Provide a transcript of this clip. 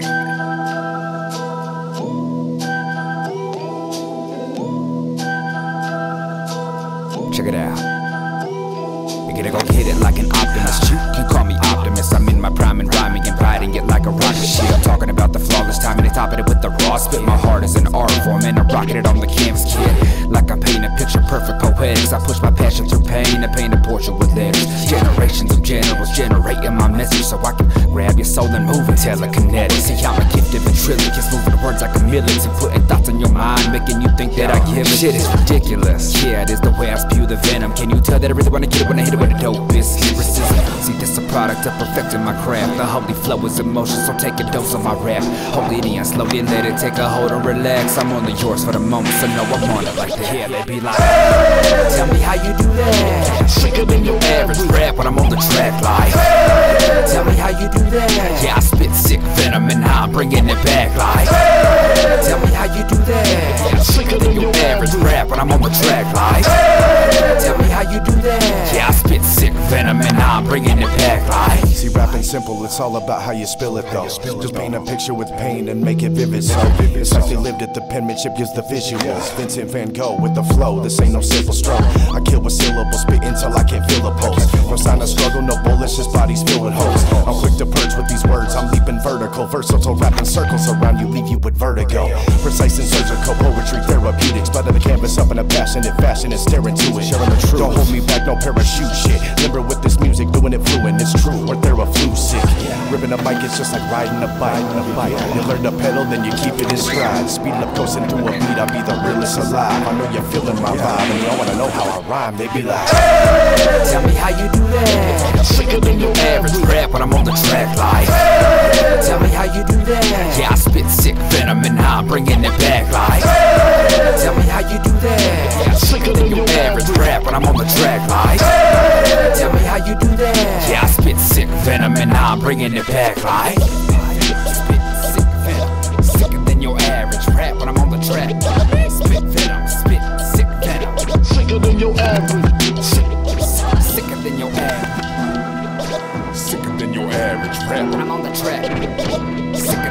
Check it out. You gotta go hit it like an optimist. You can call me optimist. I'm in my prime and rhyming and riding it like a rocket ship. I'm talking about the flawless timing and topping it with the raw spit. My heart is an art form and I rocket it on the canvas, kid. Like I'm painting a picture, perfect poetics. I push my passion through pain and paint a portrait with letters. Generations of generals generating my message so I can your soul and move it. Telekinetic. See how I'm gifted ventriloquist, moving the words like a million and putting thoughts in your mind, making you think that I give a Shit It's ridiculous. Yeah, it is the way I spew the venom. Can you tell that I really wanna get it when I hit it with a dope? This lyricism. See, this a product of perfecting my craft. The holy flow is emotion, so take a dose of my rap. Hold it in, slowly let it take a hold and relax. I'm only yours for the moment, so know I'm on it like. Yeah, they be like, tell me how you I'm bringing it back, like. Tell me how you do that. Yeah, sicker than your average rap when I'm on the track, like. Tell me how you do that. Yeah, I spit sick venom and I'm bringing it back, like. See, rapping simple, it's all about how you spill it though. Just paint a picture with pain and make it vivid. So it's like they lived it, the penmanship gives the visuals. Vincent Van Gogh with the flow, this ain't no simple stroke. I kill with syllables, spit until I can't feel a pulse. No sign of struggle, no bullets, just bodies filled vertical. Versatile wrapping circles around you, leave you with vertigo. Precise and surgical poetry, therapeutics. Splatter the canvas up in a passionate fashion and staring into it. Sharing the truth. Don't hold me back, no parachute shit. Limber with this music, doing it fluent, it's true. Or flu sick. Ripping a bike, it's just like riding a bike. A bike. You learn to pedal, then you keep it in stride. Speeding up, coasting through a beat, I'll be the realest alive. I know you're feeling my vibe, and y'all wanna know how I rhyme. They be like, Tell me how you do that. Sicker than your average rap when I'm on the track, like. Tell me how you do that. Yeah, I spit sick venom and now I'm bringing it back, like. Tell me how you do that. Yeah, sicker than your average rap when I'm on the track, like. Tell me how you do that. Yeah, I spit sick venom and now I'm bringing it back, like. When. I'm on the track. Sicker